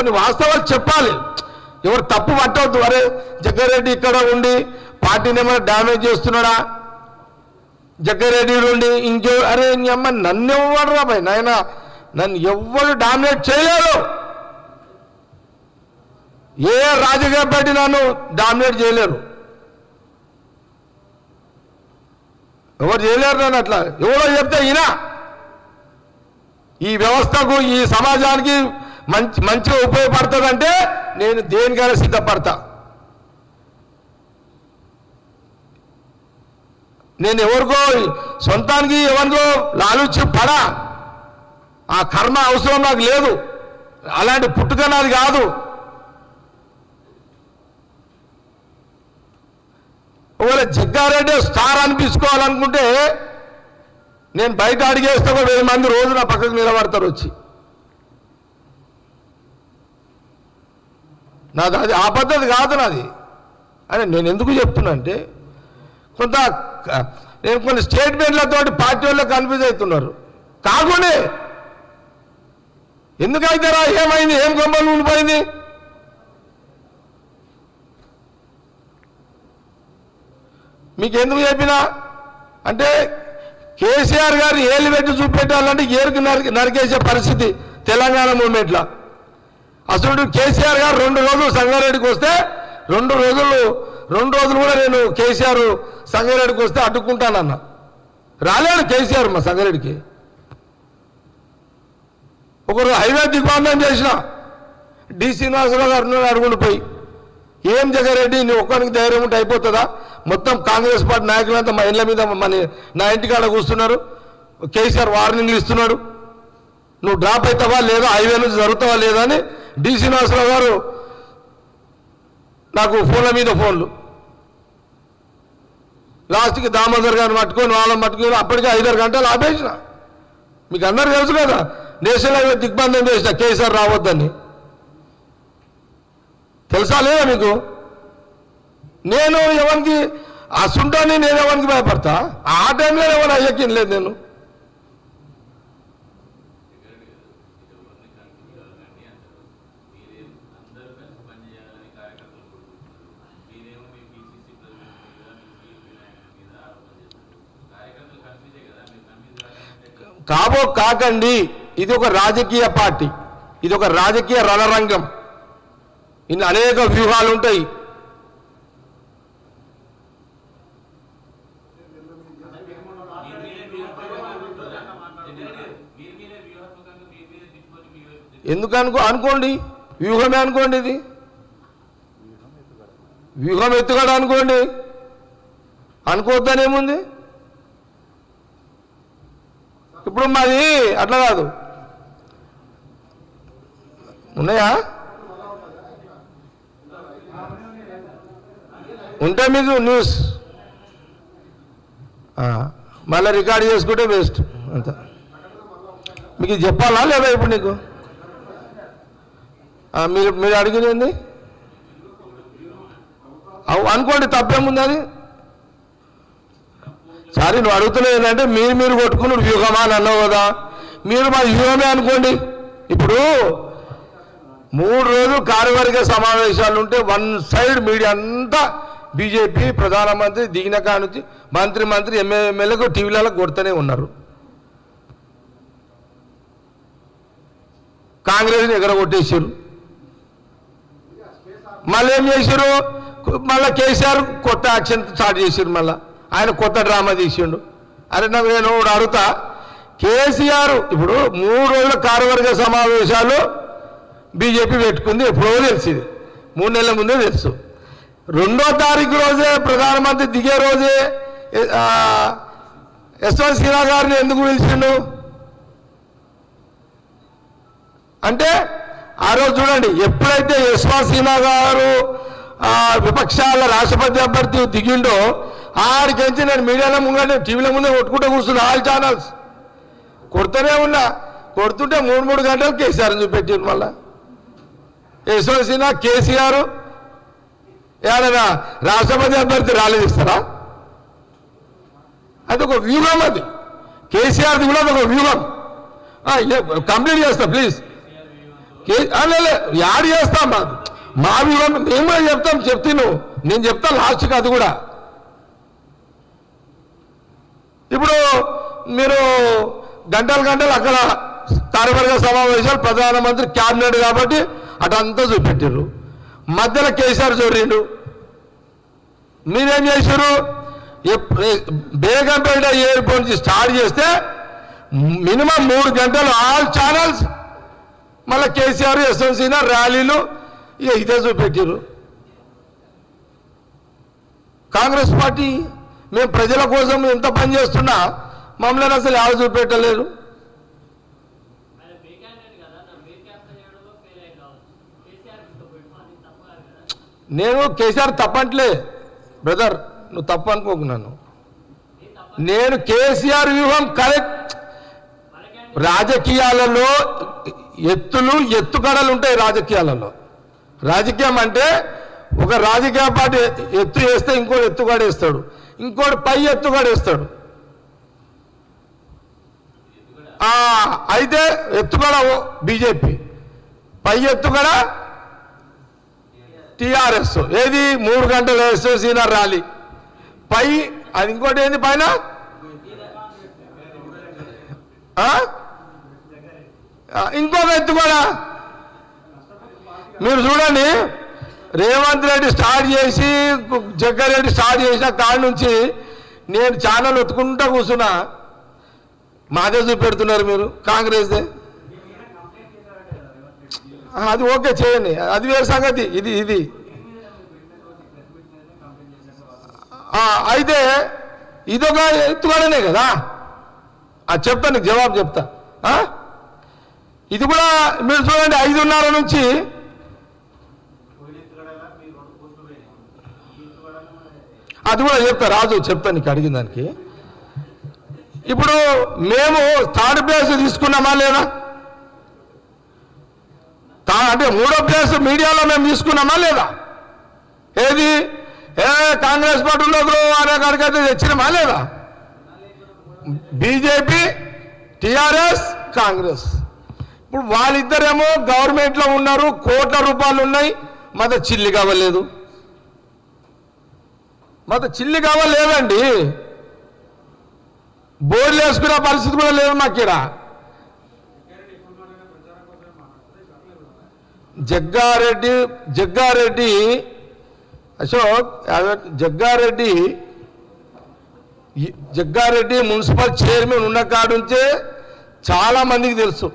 కొన్ని వాస్తవాలు చెప్పాలి. ఎవరు తప్పు పట్టవద్దు అరే జగ్గారెడ్డి ఇక్కడ ఉండి పార్టీని ఏమైనా డ్యామేజ్ చేస్తున్నాడా? జగ్గారెడ్డి ఉండి ఇంకో అరే నీ అమ్మ నన్ను ఇవ్వడు రా నాయన నన్ను ఎవ్వరు డామినేట్ చేయలేరు. ఏ రాజకీయ పార్టీ నన్ను డామినేట్ చేయలేరు. ఎవరు చేయలేరు నన్ను అట్లా? ఎవరో చెప్తే ఈయన. ఈ వ్యవస్థకు ఈ సమాజానికి మంచి మంచిగా ఉపయోగపడుతుందంటే నేను దేనికైనా సిద్ధపడతా. నేను ఎవరికో సొంతానికి ఎవరికో లాలుచి పడా ఆ కర్మ అవసరం నాకు లేదు. అలాంటి పుట్టుక నాది కాదు. ఒకవేళ జగ్గారెడ్డి స్టార్ అనిపించుకోవాలనుకుంటే నేను బయట అడిగేస్తే ఒక వెయ్యి మంది రోజు నా పక్కకు నిలబడతారు వచ్చి. నాది అది ఆ పద్ధతి కాదు నాది. అని నేను ఎందుకు చెప్తున్నా అంటే కొంత నేను కొన్ని స్టేట్మెంట్లతో పార్టీ వాళ్ళు కన్ఫ్యూజ్ అవుతున్నారు. కాకుండా. ఎందుకు ఏమైంది ఏం గొంబలు ఉండిపోయింది మీకు ఎందుకు చెప్పినా? అంటే కేసీఆర్ గారు ఏళ్ళు పెట్టి చూపెట్టాలంటే ఏరుకు నరికి నరికేసే పరిస్థితి తెలంగాణ మూమెంట్లో. అసలు కేసీఆర్ గారు రెండు రోజులు సంగారెడ్డికి వస్తే రెండు రోజులు రెండు రోజులు కూడా నేను కేసీఆర్ సంగారెడ్డికి వస్తే అడ్డుకుంటానన్న. రాలేడు కేసీఆర్ మా సంగారెడ్డికి. ఒకరు హైవే దిగ్బంధం చేసిన డి శ్రీనివాసరావు గారు అడుగుండి పోయి. ఏం జగరెడ్డి నువ్వు ఒక్కరికి ధైర్యం ఉంటే అయిపోతుందా? మొత్తం కాంగ్రెస్ పార్టీ నాయకులంతా మా ఇళ్ళ మీద మన నా ఇంటికాడ కూస్తున్నారు కేసీఆర్ వార్నింగ్లు ఇస్తున్నాడు. నువ్వు డ్రాప్ అవుతావా లేదా? హైవే నుంచి జరుగుతావా లేదా అని డి శ్రీనివాసరావు గారు నాకు ఫోన్ల మీద ఫోన్లు. లాస్ట్కి దామోదర్ గారిని పట్టుకొని వాళ్ళని పట్టుకొని అప్పటికే ఐదారు గంటలు ఆపేసిన. మీకు అందరు తెలుసు కదా నేషనల్ హైవే దిగ్బంధం చేసిన కేసీఆర్ రావద్దని. తెలుసా లేదా మీకు? నేను ఎవరికి ఆ నేను ఎవరికి భయపడతా? ఆ టైంలో ఎవరు అయ్యక్యం లేదు నేను. కాబో కాకండి ఇది ఒక రాజకీయ పార్టీ ఇది ఒక రాజకీయ రణరంగం. ఇన్ని అనేక వ్యూహాలు ఉంటాయి ఎందుకు అనుకో అనుకోండి వ్యూహమే అనుకోండి ఇది. వ్యూహం ఎత్తుగడ అనుకోండి. అనుకోవద్దనేముంది ఇప్పుడు మాది అట్లా కాదు. ఉన్నాయా? ఉంటే మీకు న్యూస్. మళ్ళీ రికార్డ్ చేసుకుంటే వేస్ట్ అంత. మీకు చెప్పాలా లేదా ఇప్పుడు నీకు? మీరు మీరు అడిగినది అనుకోండి తప్పేముంది అది? సారీ నువ్వు అడుగుతున్నావు ఏంటంటే మీరు మీరు కొట్టుకుని వ్యూహమా అని అన్నావు కదా. మీరు మా వ్యూహమే అనుకోండి. ఇప్పుడు మూడు రోజులు కార్యవర్గ సమావేశాలు ఉంటే వన్ సైడ్ మీడియా అంతా బీజేపీ ప్రధానమంత్రి దిగిన కాడ నుంచి మంత్రి మంత్రి ఎమ్మెల్యేలకు టీవీలలో కొడుతూనే ఉన్నారు. కాంగ్రెస్ని ఎగరగొట్టేసారు మళ్ళీ ఏం చేశారు? మళ్ళీ కేసీఆర్ కొత్త యాక్షన్ స్టార్ట్ చేశారు మళ్ళీ. ఆయన కొత్త డ్రామా తీసిండు. అరే నేను అడుగుతా. కేసీఆర్ ఇప్పుడు మూడు రోజుల కార్యవర్గ సమావేశాలు బీజేపీ పెట్టుకుంది ఎప్పుడో తెలిసింది. మూడు నెలల ముందే తెలుసు. రెండో తారీఖు రోజే ప్రధానమంత్రి దిగే రోజే యశ్వంత్ సిన్హా గారిని ఎందుకు పిలిచిండు? అంటే ఆ రోజు చూడండి ఎప్పుడైతే యశ్వంత్ సిన్హా గారు విపక్షాల రాష్ట్రపతి అభ్యర్థి దిగిండో ఆడికించి నేను మీడియాలో ముంగంటే టీవీల ముందే కొట్టుకుంటూ కూర్చున్నా ఆల్ ఛానల్స్ కొడుతూనే ఉన్నా కొడుతుంటే మూడు మూడు గంటలు కేసీఆర్ చూపెట్టారు మళ్ళా. యశ్వంత్ సిన్హా కేసీఆర్. ఏడనా రాష్ట్రపతి అభ్యర్థి రాలేదు ఇస్తారా అది ఒక వ్యూహం అది. కేసీఆర్ది కూడా ఒక వ్యూహం. కంప్లీట్ చేస్తా ప్లీజ్. కే- యాడ్ చేస్తాం మా వ్యూహం. మేము కూడా చెప్తాం చెప్తే నేను చెప్తా లాస్ట్కి అది కూడా. ఇప్పుడు మీరు గంటలు గంటలు అక్కడ కార్యవర్గ సమావేశాలు ప్రధానమంత్రి క్యాబినెట్ కాబట్టి అటంతా చూపెట్టారు మధ్యలో కేసీఆర్ చూడండు మీరేం చేశారు బేగంపేట ఎయిర్పోర్ట్ నుంచి స్టార్ట్ చేస్తే మినిమం మూడు గంటలు ఆల్ ఛానల్స్ మళ్ళీ కేసీఆర్ ఎస్ఎంసీన ర్యాలీలు ఇక ఇదే చూపెట్టారు కాంగ్రెస్ పార్టీ మేము ప్రజల కోసం ఎంత పని చేస్తున్నా మమ్మల్ని అసలు ఎవరు చూపెట్టలేరు? నేను కేసీఆర్ తప్పంటలే. బ్రదర్ నువ్వు తప్పు అనుకోకు నన్ను. నేను కేసీఆర్ వ్యూహం కరెక్ట్. రాజకీయాలలో ఎత్తులు ఎత్తుగడలు ఉంటాయి రాజకీయాలలో. రాజకీయం అంటే ఒక రాజకీయ పార్టీ ఎత్తు వేస్తే ఇంకో ఎత్తుగడ వేస్తాడు ఇంకోటి పై ఎత్తుగడ వేస్తాడు అయితే ఎత్తుగడ బీజేపీ. పై ఎత్తుగడ టిఆర్ఎస్. ఏది? మూడు గంటలు సీనియర్ ర్యాలీ. పై అది ఇంకోటి ఏంది పైన? ఆ? ఆ, ఇంకొక మీరు చూడండి. రేవంత్ రెడ్డి స్టార్ట్ చేసి జగ్గారెడ్డి స్టార్ట్ చేసిన కాడి నుంచి నేను ఛానల్ ఒత్తుకుంటా కూర్చున్నా. మాదే చూపెడుతున్నారు మీరు కాంగ్రెస్దే. అది ఓకే చేయండి. అది వేరే సంగతి ఇది ఇది. అయితే ఇదొక ఎత్తుగానే కదా? అది చెప్తా నీకు జవాబు చెప్తా. ఇది కూడా మీరు చూడండి ఐదున్నర నుంచి అది కూడా చెప్తా రాజు చెప్తా నీకు అడిగిన దానికి. ఇప్పుడు మేము థర్డ్ ప్లేస్ తీసుకున్నామా లేదా? తా- అంటే మూడో ప్లేస్ మీడియాలో మేము తీసుకున్నామా లేదా? ఏది? ఏ కాంగ్రెస్ పార్టీలో అనే కాడికైతే తెచ్చినామా లేదా? BJP TRS Congress. ఇప్పుడు వాళ్ళిద్దరేమో గవర్నమెంట్లో ఉన్నారు కోట్ల రూపాయలు ఉన్నాయి మాతో చిల్లి కావలేదు. మాతో చిల్లి కావలేదండి బోర్లు వేసుకునే పరిస్థితి కూడా లేదు మాకు ఇక్కడ. జగ్గారెడ్డి జగ్గారెడ్డి అశోక్ జగ్గారెడ్డి జగ్గారెడ్డి మున్సిపల్ చైర్మన్ ఉన్న కాడ నుంచే చాలా మందికి తెలుసు.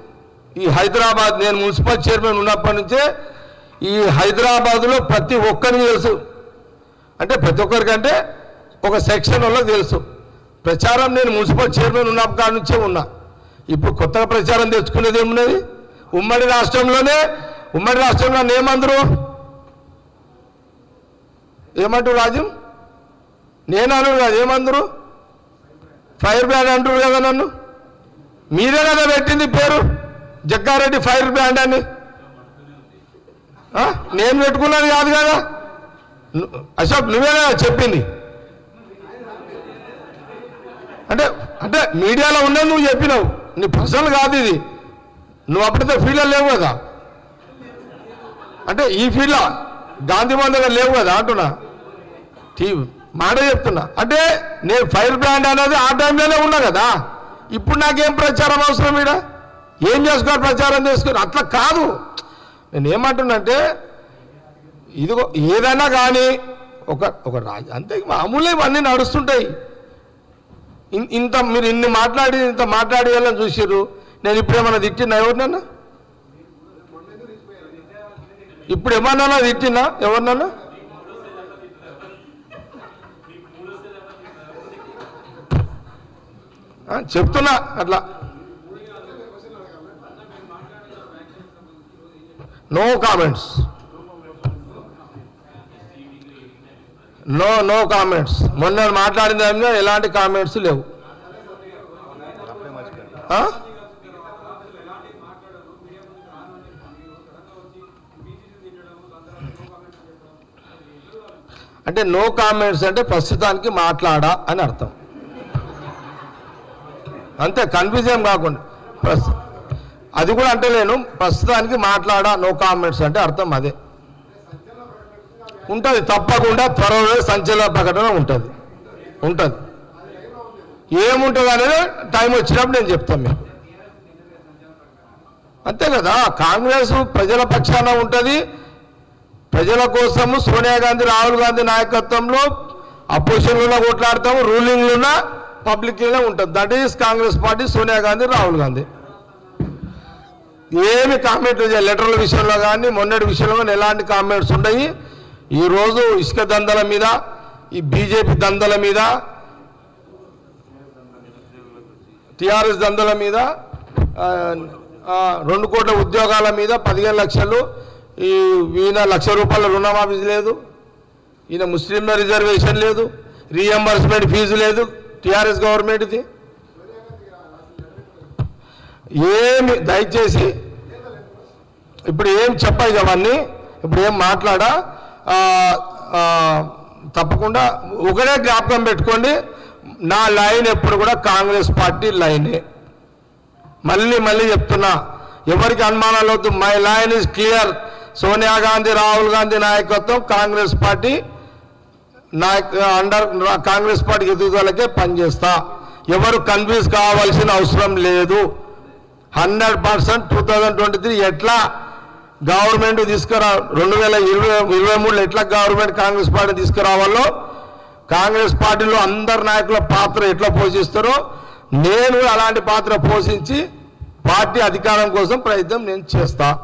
ఈ హైదరాబాద్ నేను మున్సిపల్ చైర్మన్ ఉన్నప్పటి నుంచే ఈ హైదరాబాద్లో ప్రతి ఒక్కరికి తెలుసు. అంటే ప్రతి ఒక్కరికంటే ఒక సెక్షన్ వాళ్ళకి తెలుసు. ప్రచారం నేను మున్సిపల్ చైర్మన్ ఉన్న కాడ నుంచే ఉన్నా. ఇప్పుడు కొత్తగా ప్రచారం తెచ్చుకునేది ఏమున్నది? ఉమ్మడి రాష్ట్రంలోనే ఉమ్మడి రాష్ట్రంలో ఏమందరు ఏమంటారు రాజు? నేను అను కాదు ఏమందరు? ఫైర్ బ్రాండ్ అంటారు కదా నన్ను. మీరే కదా పెట్టింది పేరు? జగ్గారెడ్డి ఫైర్ బ్రాండ్ అని. నేను పెట్టుకున్నది కాదు కదా. అశోక్ నువ్వే చెప్పింది? అంటే అంటే మీడియాలో ఉన్నది నువ్వు చెప్పినావు. నీ పర్సనల్ కాదు ఇది. నువ్వు అప్పటితో ఫీల్డ్లో లేవు కదా? అంటే ఈ ఫీల్డ్లో గాంధీ భవన్ దగ్గర లేవు కదా అంటున్నా? టీ మాట చెప్తున్నా. అంటే నేను ఫైర్ బ్రాండ్ అనేది ఆ టైంలోనే ఉన్నా కదా? ఇప్పుడు నాకేం ప్రచారం అవసరం ఇక్కడ ఏం చేసుకోవాలి ప్రచారం చేసుకుని అట్లా కాదు. నేను ఏమంటున్నా అంటే ఇదిగో ఏదైనా కానీ ఒక ఒక రాజు అంతే మామూలే ఇవన్నీ నడుస్తుంటాయి. ఇన్- ఇంత మీరు ఇన్ని మాట్లాడి ఇంత మాట్లాడి వాళ్ళని నేను ఇప్పుడేమన్నా తిట్టినా ఎవరినన్నా? ఇప్పుడు ఏమన్నా తిట్టినా ఎవరినన్నా? చెప్తున్నా అట్లా. No comments. No no comments మొన్న మాట్లాడిన దాని ఎలాంటి కామెంట్స్ లేవు. అంటే నో కామెంట్స్ అంటే ప్రస్తుతానికి మాట్లాడా అని అర్థం. అంతే కన్ఫ్యూజన్ కాకుండా. అది కూడా అంటలేను. ప్రస్తుతానికి మాట్లాడా నో కామెంట్స్ అంటే అర్థం అదే. ఉంటుంది. తప్పకుండా త్వరలో సంచలన ప్రకటన ఉంటుంది. ఉంటుంది. ఏముంటుంది అనేది టైం వచ్చినప్పుడు నేను చెప్తాను మేము అంతే కదా? కాంగ్రెస్ ప్రజల పక్షాన ఉంటుంది. ప్రజల కోసము సోనియా గాంధీ రాహుల్ గాంధీ నాయకత్వంలో అపోజిషన్లో కొట్లాడతాము రూలింగ్లోన పబ్లిక్లోనే ఉంటుంది that is Congress party Sonia Gandhi Rahul Gandhi. ఏమి కామెంట్లు చేయాలి? లెటర్ల విషయంలో కానీ మొన్నటి విషయంలో కానీ ఎలాంటి కామెంట్స్ ఉన్నాయి ఈరోజు ఇసుక దందల మీద ఈ బీజేపీ దందల మీద టిఆర్ఎస్ దందల మీద రెండు కోట్ల ఉద్యోగాల మీద పదిహేను లక్షలు ఈ ఈయన లక్ష రూపాయల రుణమాఫీ లేదు ఈయన ముస్లింల రిజర్వేషన్ లేదు రీఎంబర్స్మెంట్ ఫీజు లేదు టిఆర్ఎస్ గవర్నమెంట్ది. ఏమి దయచేసి ఇప్పుడు ఏం చెప్పాయి అవన్నీ ఇప్పుడు ఏం మాట్లాడా తప్పకుండా ఒకటే జ్ఞాపకం పెట్టుకోండి నా లైన్ ఎప్పుడు కూడా కాంగ్రెస్ పార్టీ లైనే. మళ్ళీ మళ్ళీ చెప్తున్నా ఎవరికి అనుమానాలు వద్దు my line is clear. Sonia Gandhi Rahul Gandhi నాయకత్వం కాంగ్రెస్ పార్టీ నాయక అండర్ కాంగ్రెస్ పార్టీ ఎదుగుదలకే పనిచేస్తా. ఎవరు కన్ఫ్యూజ్ కావాల్సిన అవసరం లేదు. Hundred percent two thousand twenty three ఎట్లా గవర్నమెంట్ తీసుకురా రెండు వేల ఇరవై ఇరవై మూడులో ఎట్లా గవర్నమెంట్ కాంగ్రెస్ పార్టీ తీసుకురావాలో? కాంగ్రెస్ పార్టీలో అందరు నాయకుల పాత్ర ఎట్లా పోషిస్తారో నేను అలాంటి పాత్ర పోషించి పార్టీ అధికారం కోసం ప్రయత్నం నేను చేస్తాను